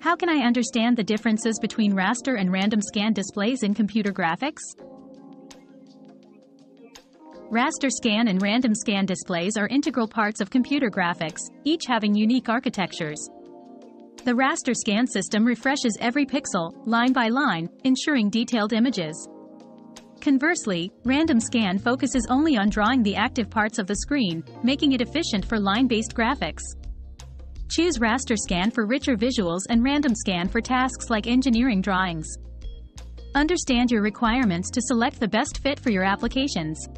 How can I understand the differences between raster and random scan displays in computer graphics? Raster scan and random scan displays are integral parts of computer graphics, each having unique architectures. The raster scan system refreshes every pixel, line by line, ensuring detailed images. Conversely, random scan focuses only on drawing the active parts of the screen, making it efficient for line-based graphics. Choose raster scan for richer visuals and random scan for tasks like engineering drawings. Understand your requirements to select the best fit for your applications.